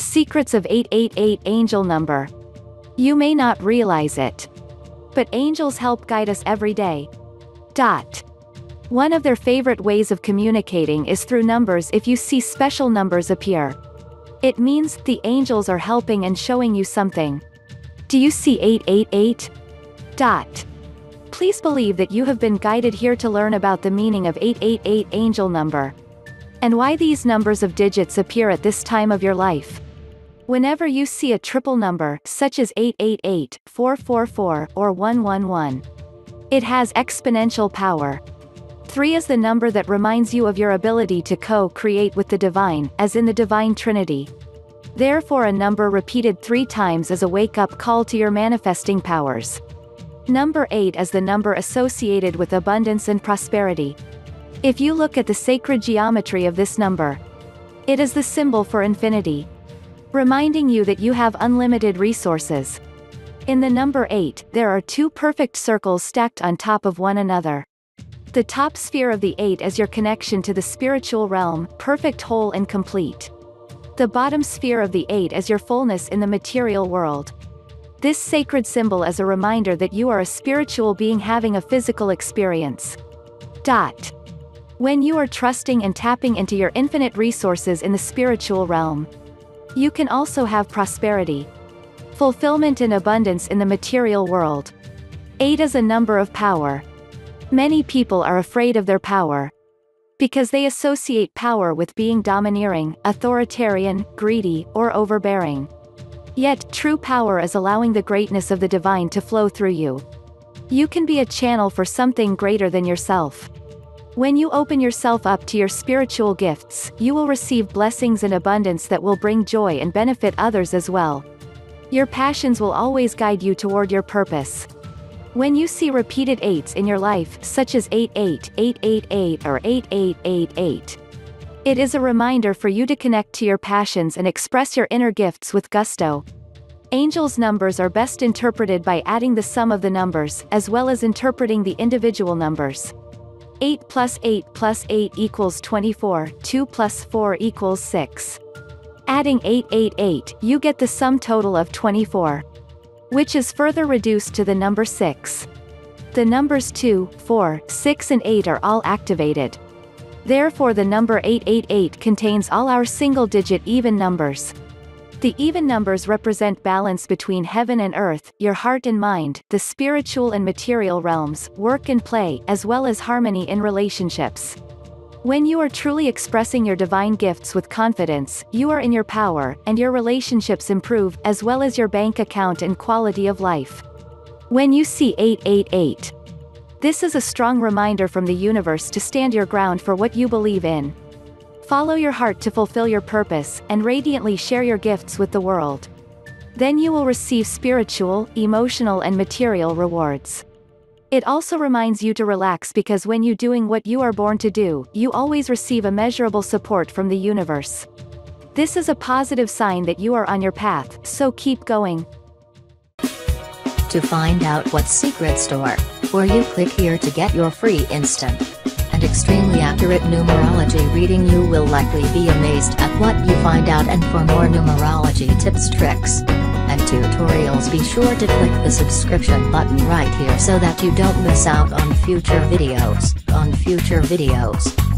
Secrets of 888 Angel Number. You may not realize it. But angels help guide us every day. Dot. One of their favorite ways of communicating is through numbers if you see special numbers appear. It means the angels are helping and showing you something. Do you see 888? Dot. Please believe that you have been guided here to learn about the meaning of 888 angel number. And why these numbers of digits appear at this time of your life. Whenever you see a triple number, such as 888, 444, or 111, it has exponential power. 3 is the number that reminds you of your ability to co-create with the divine, as in the divine trinity. Therefore a number repeated three times is a wake-up call to your manifesting powers. Number 8 is the number associated with abundance and prosperity. If you look at the sacred geometry of this number, it is the symbol for infinity. Reminding you that you have unlimited resources. In the number 8, there are two perfect circles stacked on top of one another. The top sphere of the 8 is your connection to the spiritual realm, perfect whole and complete. The bottom sphere of the 8 is your fullness in the material world. This sacred symbol is a reminder that you are a spiritual being having a physical experience. Dot. When you are trusting and tapping into your infinite resources in the spiritual realm, you can also have prosperity, fulfillment and abundance in the material world. 8 is a number of power. Many people are afraid of their power. Because they associate power with being domineering, authoritarian, greedy, or overbearing. Yet, true power is allowing the greatness of the divine to flow through you. You can be a channel for something greater than yourself. When you open yourself up to your spiritual gifts, you will receive blessings and abundance that will bring joy and benefit others as well. Your passions will always guide you toward your purpose. When you see repeated eights in your life, such as 88, 888 or 8888, it is a reminder for you to connect to your passions and express your inner gifts with gusto. Angels' numbers are best interpreted by adding the sum of the numbers, as well as interpreting the individual numbers. 8 plus 8 plus 8 equals 24, 2 plus 4 equals 6. Adding 888, you get the sum total of 24. Which is further reduced to the number 6. The numbers 2, 4, 6 and 8 are all activated. Therefore the number 888 contains all our single-digit even numbers. The even numbers represent balance between heaven and earth, your heart and mind, the spiritual and material realms, work and play, as well as harmony in relationships. When you are truly expressing your divine gifts with confidence, you are in your power, and your relationships improve, as well as your bank account and quality of life. When you see 888, this is a strong reminder from the universe to stand your ground for what you believe in. Follow your heart to fulfill your purpose, and radiantly share your gifts with the world. Then you will receive spiritual, emotional and material rewards. It also reminds you to relax because when you doing what you are born to do, you always receive a measurable support from the universe. This is a positive sign that you are on your path, so keep going. To find out what secret store, or you click here to get your free instant extremely accurate numerology reading you will likely be amazed at what you find out and for more numerology tips tricks and tutorials be sure to click the subscription button right here so that you don't miss out on future videos, on future videos.